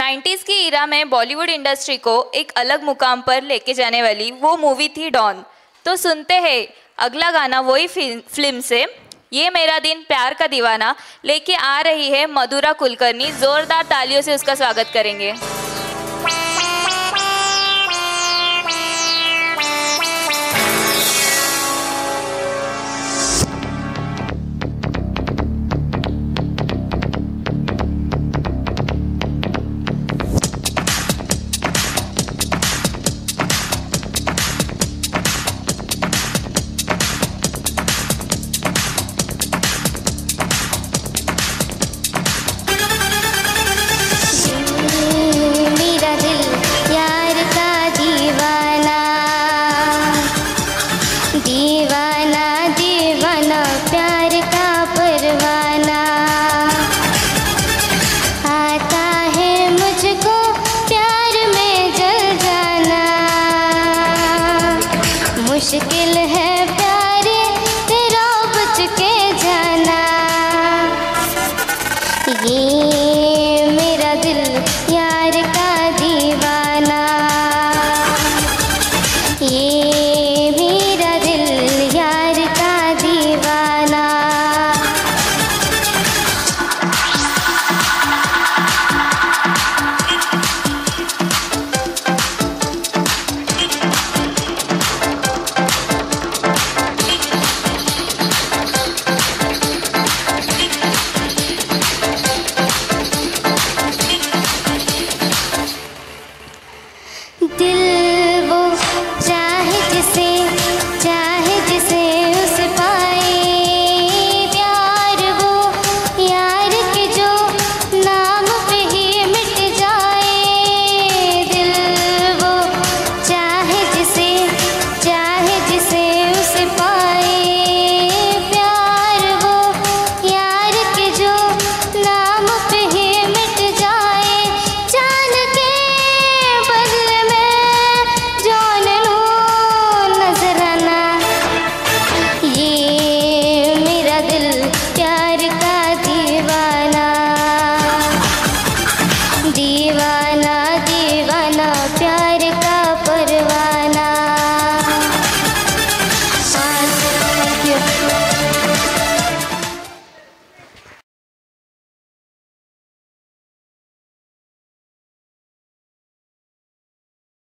90s की इरा में Bollywood industry को एक अलग मुकाम पर लेके जाने वाली वो मूवी थी डॉन। तो सुनते हैं अगला गाना वही फ़िल्म से। ये मेरा दिन, प्यार का दीवाना। लेके आ रही है मधुरा कुलकर्णी। जोरदार तालियों से उसका स्वागत करेंगे। दीवाना दीवाना प्यार।